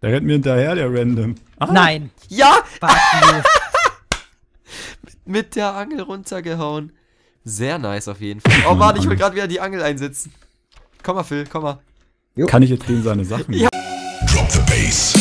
Der rennt mir hinterher, der Random. Ah. Nein. Ja! Fuck you. Mit der Angel runtergehauen. Sehr nice auf jeden Fall. Oh Mann, ich will gerade wieder die Angel einsetzen. Komm mal, Phil, komm mal. Kann ich jetzt dem seine Sachen? Ja. Drop the bass.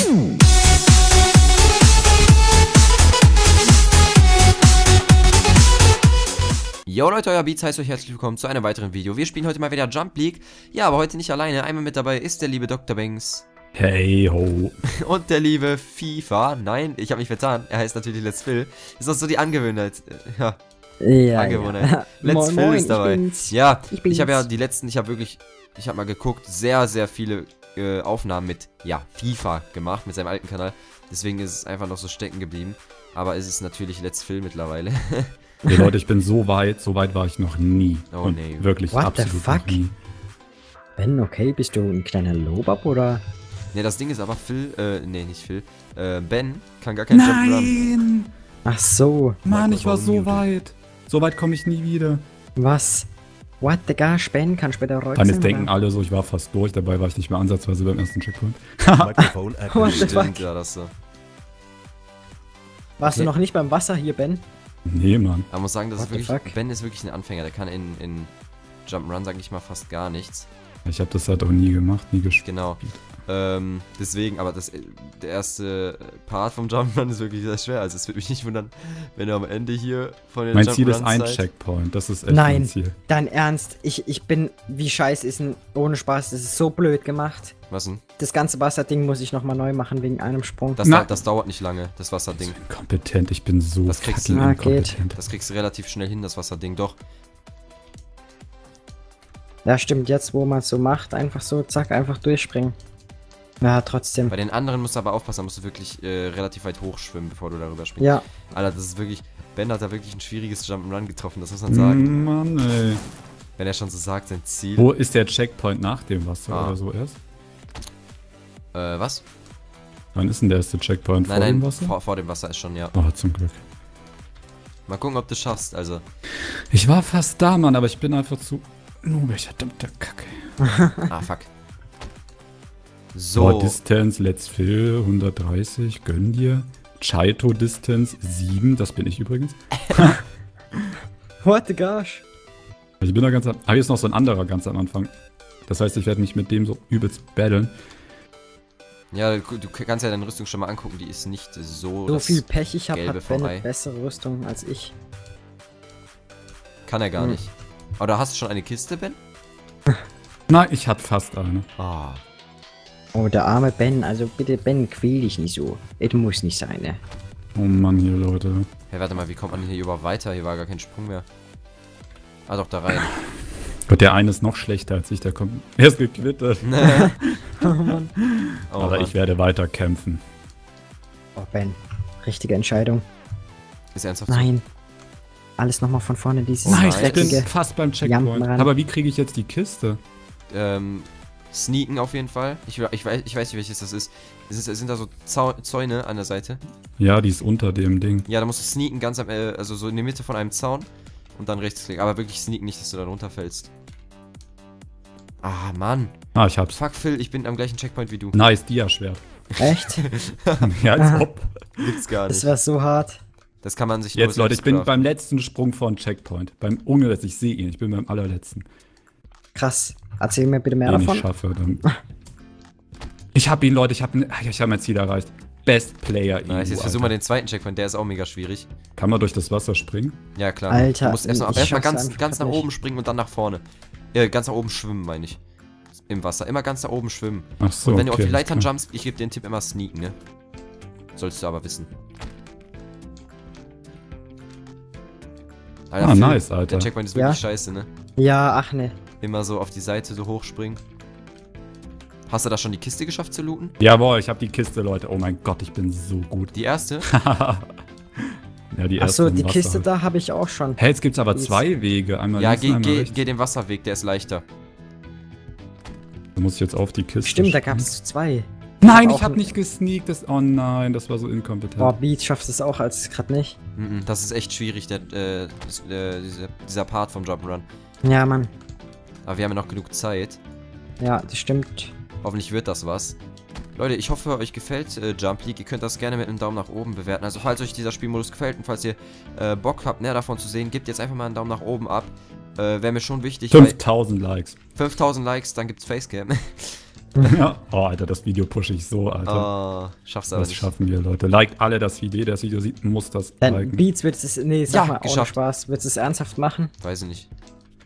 Yo Leute, euer Beats heißt euch herzlich willkommen zu einem weiteren Video. Wir spielen heute mal wieder Jump League. Ja, aber heute nicht alleine. Einmal mit dabei ist der liebe Dr. Banks. Hey ho. Und der liebe FIFA. Nein, ich habe mich vertan. Er heißt natürlich Let's Phil. Ist auch so die Angewohnheit. Ja, Ja, Angewohnheit. ja. Let's Moin, Phil moin, ist dabei. Ich bin's. Ja, Ich ich, habe ja die letzten, ich habe wirklich, ich habe mal geguckt, sehr, sehr viele äh, Aufnahmen mit, ja, FIFA gemacht, mit seinem alten Kanal. Deswegen ist es einfach noch so stecken geblieben. Aber es ist natürlich Let's Phil mittlerweile. Hey Leute, ich bin so weit, so weit war ich noch nie. Oh, Und nee. Wirklich What the absolut fuck? noch nie. Ben, okay, bist du ein kleiner Lobab oder? Ne, das Ding ist aber, Phil, äh, nee, nicht Phil, äh, Ben kann gar keinen Jump Run. Nein! Ach so, Mann, ich war so weit. So weit komme ich nie wieder. was? What the gosh, Ben, kannst du später rollen? Dann ist denken alle so, ich war fast durch, dabei war ich nicht mehr ansatzweise beim ersten Checkpoint. What the fuck? Stimmt, ja, das so. Warst du Okay. noch nicht beim Wasser hier, Ben? Nee, Mann. Man muss sagen, das ist What wirklich, fuck? Ben ist wirklich ein Anfänger. Der kann in, in Jump'n'Run, sag ich mal, fast gar nichts. Ich habe das halt auch nie gemacht, nie gespielt. Genau. Ähm, deswegen, aber das, der erste Part vom Jump'n'Run ist wirklich sehr schwer. Also es würde mich nicht wundern, wenn er am Ende hier von den Mein Ziel ist ein seid. Checkpoint, das ist echt Nein. mein Ziel. Dein Ernst, ich, ich bin, wie scheiße ist denn, ohne Spaß, das ist so blöd gemacht. Was denn? Das ganze Wasserding muss ich nochmal neu machen wegen einem Sprung. Das, dau- das dauert nicht lange, das Wasserding. Inkompetent, ich bin so Das kriegst du. Ah, geht. inkompetent. Das kriegst du relativ schnell hin, das Wasserding. Doch. Ja, stimmt, jetzt wo man es so macht, einfach so, zack, einfach durchspringen. Ja, trotzdem. Bei den anderen musst du aber aufpassen, da musst du wirklich äh, relativ weit hoch schwimmen, bevor du darüber springst. Ja, Alter, das ist wirklich. Ben hat da wirklich ein schwieriges Jump'n'Run getroffen, das muss man sagen. Mm, Mann, ey. Wenn er schon so sagt, sein Ziel. Wo ist der Checkpoint nach dem Wasser Ah. oder so erst? Äh, was? Wann ist denn der erste Checkpoint Nein, vor dem nein, Wasser? vor, vor dem Wasser ist schon, ja. Oh, zum Glück. Mal gucken, ob du schaffst. Also, Ich war fast da, Mann, aber ich bin einfach zu. Oh, welcher verdammter Kacke. ah, fuck. So. So, Distance, Let's Fill, 130, gönn dir. Chaito Distance, 7, das bin ich übrigens. what the gosh. Ich bin da ganz am. Ah, hier ist noch so ein anderer ganz am Anfang. Das heißt, ich werde mich mit dem so übelst battlen. ja, du kannst ja deine Rüstung schon mal angucken, die ist nicht so. So das viel Pech ich habe, hat Ben eine bessere Rüstung als ich. Kann er gar Hm. nicht. Oder hast du schon eine Kiste, Ben? Nein, ich hatte fast eine. Ah. Oh, der arme Ben, also bitte Ben, quäl dich nicht so. Es muss nicht sein, ne? Oh Mann, hier, Leute. Hey, warte mal, wie kommt man hier überhaupt weiter? Hier war gar kein Sprung mehr. Ah, doch, da rein. Gott, der eine ist noch schlechter als ich, der kommt erst geklittert. Oh Mann. Oh, aber Mann. ich werde weiter kämpfen. Oh, Ben. Richtige Entscheidung. Ist ernsthaft so? Nein. Alles nochmal von vorne, dieses Oh, Nein, nice. ich bin fast beim Checkpoint. Aber wie kriege ich jetzt die Kiste? Ähm, sneaken auf jeden Fall. Ich, ich, weiß, ich weiß nicht, welches das ist. Es ist, sind da so Zau Zäune an der Seite. Ja, die ist unter dem Ding. Ja, da musst du sneaken ganz am, äh, also so in die Mitte von einem Zaun und dann rechts klicken. Aber wirklich sneaken, nicht, dass du da runterfällst. Ah, Mann. Ah, ich hab's. Fuck, Phil, ich bin am gleichen Checkpoint wie du. Nice, Dia-Schwert. Echt? ja, als ob. Gibt's gar Das nicht. war so hart. Das kann man sich nur Jetzt, Leute, ich bin beim letzten Sprung von Checkpoint. Beim ohne dass ich sehe ihn. Ich bin beim allerletzten. Krass. Erzähl mir bitte mehr Den ich davon. schaffe, dann. Ich hab ihn, Leute. Ich hab, ich hab mein Ziel erreicht. Best Player EU. Nice, jetzt versuchen wir den zweiten Checkpoint, der ist auch mega schwierig. Kann man durch das Wasser springen? Ja, klar. Alter, du musst erstmal ich erst ganz, ganz nach oben springen und dann nach vorne. Äh, ganz nach oben schwimmen, meine ich. Im Wasser. Immer ganz nach oben schwimmen. Ach so. und wenn du okay, auf die Leitern jumpst, ich gebe dir den Tipp immer sneaken, ne? Sollst du aber wissen. Alter, Ah, Phil, nice, Der Alter. Checkpoint ist Ja. wirklich scheiße, ne? Ja, ach ne. Immer so auf die Seite so hochspringen. Hast du da schon die Kiste geschafft zu looten? Jawohl, ich hab die Kiste, Leute. Oh mein Gott, ich bin so gut. Die erste? ja, die erste Achso, die Wasser Kiste da habe ich auch schon. Hey, jetzt gibt's aber zwei Wege. Einmal ja, links geh, einmal geh, rechts. geh den Wasserweg, der ist leichter. Da muss ich jetzt auf die Kiste Stimmt, da springen. gab es zwei. Nein, ich hab ein- nicht gesneakt. Das, oh nein, das war so inkompetent. Boah, Beat schafft es auch als gerade nicht. Das ist echt schwierig, der, äh, das, äh, dieser, dieser Part vom Jump'n'Run. Ja, Mann. Aber wir haben ja noch genug Zeit. Ja, das stimmt. Hoffentlich wird das was. Leute, ich hoffe, euch gefällt äh, Jump League. Ihr könnt das gerne mit einem Daumen nach oben bewerten. Also, falls euch dieser Spielmodus gefällt und falls ihr äh, Bock habt, mehr davon zu sehen, gebt jetzt einfach mal einen Daumen nach oben ab. Äh, Wäre mir schon wichtig. weil 5000 Likes. 5000 Likes, dann gibt's Facecam. ja. Oh, Alter, das Video pushe ich so, Alter. oh, schaffst aber das nicht. schaffen wir, Leute. Liked alle das Video. Der das Video sieht, muss das Dann liken. Beats wird es. Nee, sag Ja, mal, ohne geschafft. Spaß. Wird es ernsthaft machen? Weiß ich nicht.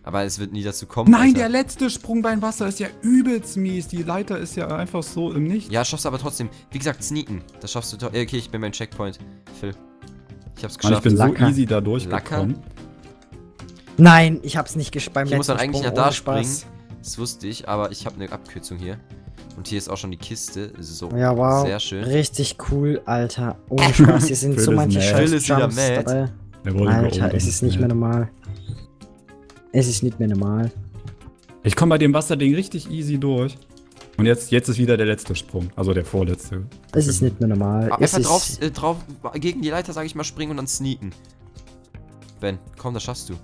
Aber es wird nie dazu kommen. Nein, Alter. der letzte Sprung beim Wasser ist ja übelst mies. Die Leiter ist ja einfach so im Nichts. Ja, schaffst du aber trotzdem. Wie gesagt, sneaken. Das schaffst du doch. Okay, ich bin beim Checkpoint. Phil. Ich hab's Mann, ich geschafft. bin so Lacker. easy da durchgekommen. Nein, ich hab's nicht gesch beim Ich muss dann letzten eigentlich Sprung, nach da Spaß. springen. Das wusste ich, aber ich habe eine Abkürzung hier. Und hier ist auch schon die Kiste. So. Ja, wow. Sehr schön. Richtig cool, Alter. Ohne Spaß, hier sind so manche mad. scheiß Phil ist wieder Jumps mad. dabei. Alter, es ist nicht mehr normal. Es ist nicht mehr normal. Ich komme bei dem Wasserding richtig easy durch. Und jetzt, jetzt ist wieder der letzte Sprung. Also der vorletzte. Es ist nicht mehr normal. Einfach drauf, äh, drauf, gegen die Leiter, sage ich mal, springen und dann sneaken. Ben, komm, das schaffst du.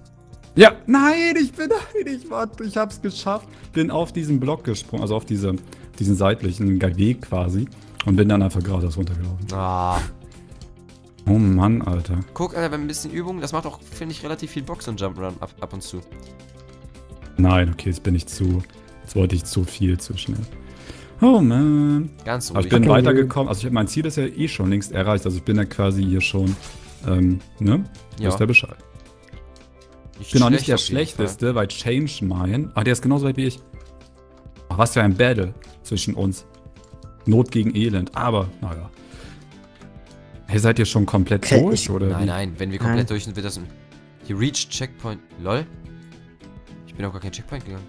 Ja, nein, ich bin nein, ich warte, ich hab's geschafft. Bin auf diesen Block gesprungen, also auf diese, diesen seitlichen Weg quasi. Und bin dann einfach geradeaus runtergelaufen. Ah. Oh Mann, Alter. Guck, Alter, wir haben ein bisschen Übung. Das macht auch, finde ich, relativ viel Box und Jump'n'Run ab, ab und zu. Nein, okay, jetzt bin ich zu. Jetzt wollte ich zu viel, zu schnell. Oh man. Ganz Aber ruhig. ich bin Okay. weitergekommen. Also ich, mein Ziel ist ja eh schon längst erreicht. Also ich bin ja quasi hier schon. Ähm, ne? Ja. Wisst ihr Bescheid? Ich bin auch nicht der Schlechteste, weil Change Mine. Ah, der ist genauso weit wie ich. Ach, was für ein Battle zwischen uns. Not gegen Elend. Aber, naja. Hey, seid ihr schon komplett Okay, durch, ich- oder? Nein, nein, wenn wir komplett Nein. durch sind, wird das ein. Hier reached Checkpoint. Lol. Ich bin auch gar kein Checkpoint gegangen.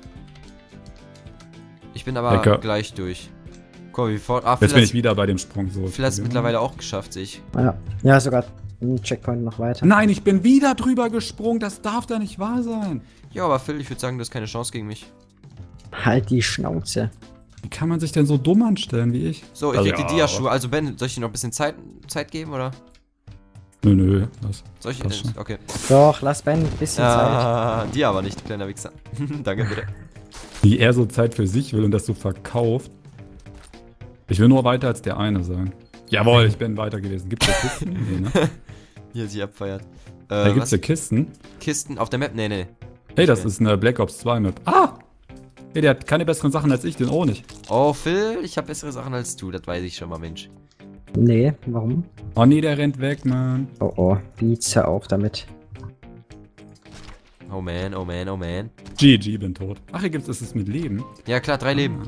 Ich bin aber Lecker. gleich durch. Guck mal, wie vor. Ah, Jetzt bin ich wieder bei dem Sprung so. vielleicht ist es mittlerweile auch geschafft, sehe ich. ja, ja, sogar ein Checkpoint noch weiter. Nein, ich bin wieder drüber gesprungen. Das darf da nicht wahr sein. Ja, aber Phil, ich würde sagen, du hast keine Chance gegen mich. Halt die Schnauze. Wie kann man sich denn so dumm anstellen wie ich? So, ich Also, krieg die ja, Dia-Schuhe. Also Ben, soll ich dir noch ein bisschen Zeit, Zeit geben, oder? Nö, nö. Das. Soll ich. Passt okay. Doch, lass Ben ein bisschen Zeit. Ah, dir aber nicht, kleiner Wichser. Danke, bitte. Wie er so Zeit für sich will und das so verkauft. Ich will nur weiter als der eine sein. Jawohl, ich bin weiter gewesen. Gibt's da Kisten? Nee, ne? Hier sich abfeiert. Äh, gibt's was? da Kisten? Kisten auf der Map? Nee, nee. Hey, das Okay. ist eine Black Ops 2 Map. Ah! Hey, der hat keine besseren Sachen als ich, den auch nicht. Oh, Phil, ich habe bessere Sachen als du, das weiß ich schon mal, Mensch. Nee, warum? Oh nee, der rennt weg, Mann. Oh oh, Beats, hör auf damit. Oh man, oh man, oh man. GG, bin tot. Ach, hier gibt's es ist mit Leben. Ja, klar, drei Leben.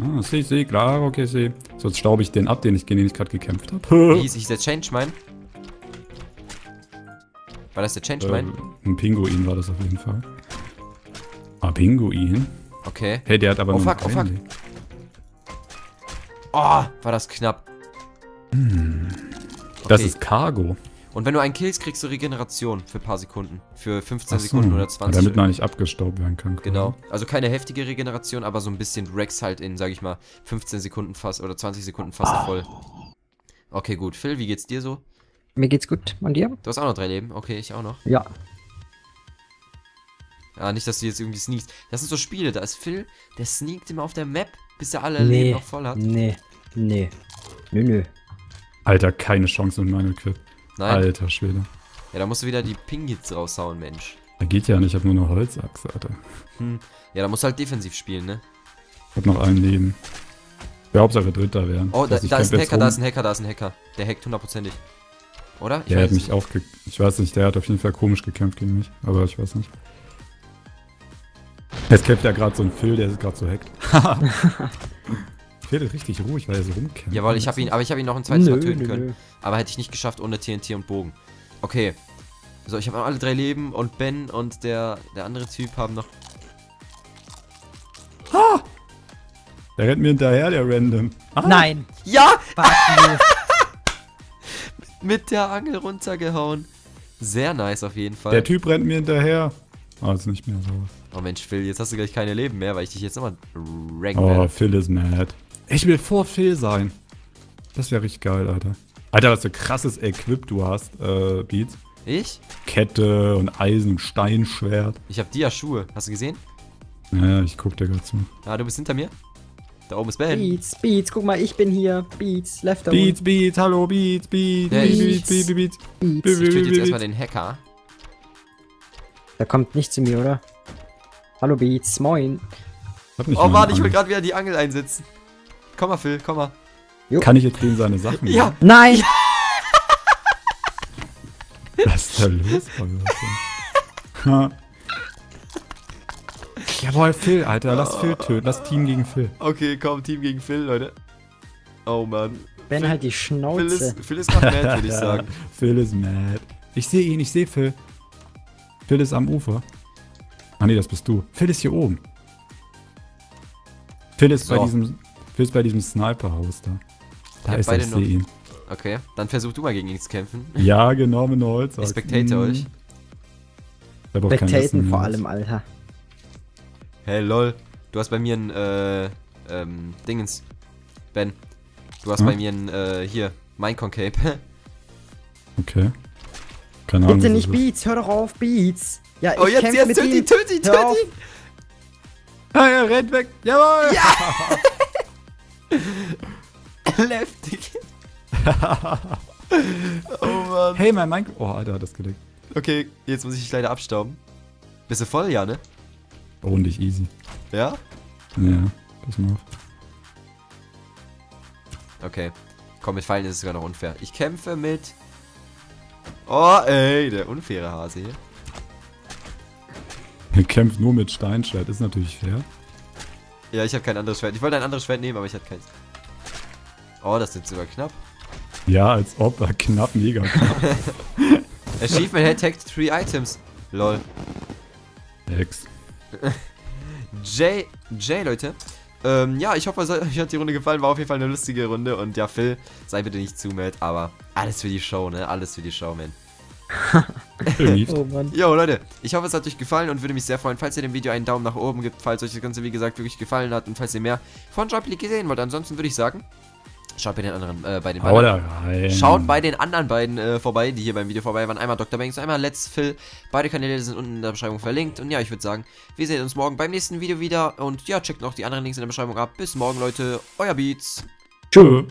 Ah, seh, seh, klar, okay, seh. So, jetzt staube ich den ab, den ich, gegen den ich gerade gekämpft Wie habe. hieß, hieß der Change Mine? War das der Change Mine? äh, ein Pinguin war das auf jeden Fall. Ah, Pinguin? Okay. Hey, der hat aber Oh, nur fuck, oh, fuck. Oh, war das knapp. Das Okay. ist Cargo. Und wenn du einen killst, kriegst du Regeneration für ein paar Sekunden. Für 15 Ach so. Sekunden oder Ja, 20. Damit man nicht abgestaubt werden kann. quasi. Genau. Also keine heftige Regeneration, aber so ein bisschen Rex halt in, sag ich mal, 15 Sekunden fast oder 20 Sekunden fast voll. Okay, gut. Phil, wie geht's dir so? Mir geht's gut. Und dir? Du hast auch noch drei Leben. Okay, ich auch noch. Ja. Ja, nicht, dass du jetzt irgendwie sneakst. Das sind so Spiele, da ist Phil, der sneakt immer auf der Map, bis er alle Nee. Leben noch voll hat. Nee. Nee. Nö, nö. Alter, keine Chance mit meinem Equip. Nein. Alter Schwede. Ja, da musst du wieder die Ping-Hits raushauen, Mensch. Da geht ja nicht, ich hab nur eine Holzachse, Alter. Hm. Ja, da musst du halt defensiv spielen, ne? Ich hab noch ein Leben. Ja, Hauptsache Dritter werden. Oh, da, da ist ein Hacker, da rum. ist ein Hacker, da ist ein Hacker. Der hackt hundertprozentig. Oder? Ich Der hat mich nicht. auch ge Ich weiß nicht, der hat auf jeden Fall komisch gekämpft gegen mich. Aber ich weiß nicht. Jetzt kämpft ja gerade so ein Phil, der ist gerade so hackt. Phil ist richtig ruhig, weil er so rumkämpft. Jawohl, ich habe ihn, aber ich habe ihn noch ein zweites Mal Nö, töten nö, können. nö. Aber hätte ich nicht geschafft ohne TNT und Bogen. Okay. So, ich habe alle drei Leben und Ben und der, der andere Typ haben noch. Der rennt mir hinterher, der Random. Ah, Nein! Ja! Mit der Angel runtergehauen. Sehr nice auf jeden Fall. Der Typ rennt mir hinterher. Ah, ist nicht mehr so. Oh Mensch, Phil, jetzt hast du gleich keine Leben mehr, weil ich dich jetzt nochmal rank Oh, werde. Phil ist mad. Ich will vor Phil sein. Das wäre richtig geil, Alter. Alter, was für krasses Equip du hast, äh, Beats. Ich? Kette und Eisen und Steinschwert. Ich habe Dia Schuhe. Hast du gesehen? Naja, ich guck dir gerade zu. Ah, du bist hinter mir? Da oben ist Ben. Beats, Beats, guck mal, ich bin hier. Beats, left Beats, Beats, hallo, Beats, Beats, Ja, Beats, Beats, Beats, Beats. Beats. Ich töte jetzt erstmal den Hacker. Der kommt nicht zu mir, oder? Hallo Beats, moin. Oh Mann, ich will gerade wieder die Angel einsetzen. Komm mal, Phil, komm mal. Kann ich jetzt dem seine Sachen Ja, nehmen? Nein! Was ist da los, Ha. Jawohl, Phil, Alter, lass Phil töten. Lass Team gegen Phil. okay, komm, Team gegen Phil, Leute. Oh Mann. Ben halt die Phil Schnauze. ist, Phil ist gerade mad, würde ich sagen. Phil ist mad. Ich sehe ihn, ich sehe Phil. Phil ist am Ufer. Ah nee, das bist du. Phil ist hier oben. Phil ist bei So. diesem Phil ist bei diesem Sniper-Haus da. Da Ja, ist er, beide ich sehe ihn. Okay, dann versuch du mal gegen ihn zu kämpfen. Ja, genau, mit Holz. Ich spectate euch. Ich Spectaten vor allem, Alter. Hey, lol. Du hast bei mir ein, äh, ähm, Dingens. Ben. Du hast Hm? bei mir ein, äh, hier, Minecon Cape. Okay. Keine Ahnung. Bitte nicht. Beats, hör doch auf, Beats. Ja, ich Oh, jetzt, kämpf jetzt, mit töte ihn, ihm. töte ihn! Ah, ja, rennt weg. Jawohl! Leftig. oh Mann. Hey, mein Minecraft. Oh, Alter, hat das gelegt. Okay, jetzt muss ich dich leider abstauben. Bist du voll, ja, ne? Rundig easy. Ja? Ja, pass mal auf. Okay. Komm, mit Fallen ist es sogar noch unfair. Ich kämpfe mit... Oh, ey, der unfaire Hase hier. Er kämpft nur mit Steinschwert, ist natürlich fair. Ja, ich habe kein anderes Schwert. Ich wollte ein anderes Schwert nehmen, aber ich hatte keins. Oh, das ist sogar knapp. Ja, als ob er knapp, mega knapp. Achievement had tagged three items. Lol. Ex. Jay, Jay, Leute. Ähm, ja, ich hoffe, euch hat die Runde gefallen. War auf jeden Fall eine lustige Runde. Und ja, Phil, sei bitte nicht zu mad, aber alles für die Show, ne? Alles für die Show, man. Oh Mann. Jo, Leute, ich hoffe, es hat euch gefallen und würde mich sehr freuen, falls ihr dem Video einen Daumen nach oben gibt, falls euch das Ganze, wie gesagt, wirklich gefallen hat und falls ihr mehr von Joyply League sehen wollt. Ansonsten würde ich sagen, schaut bei den anderen, äh, bei den rein. Schaut bei den anderen beiden äh, vorbei, die hier beim Video vorbei waren. Einmal Dr. Banks, einmal Let's Phil. Beide Kanäle sind unten in der Beschreibung verlinkt. Und ja, ich würde sagen, wir sehen uns morgen beim nächsten Video wieder. Und ja, checkt noch die anderen Links in der Beschreibung ab. Bis morgen, Leute. Euer Beats. Tschö.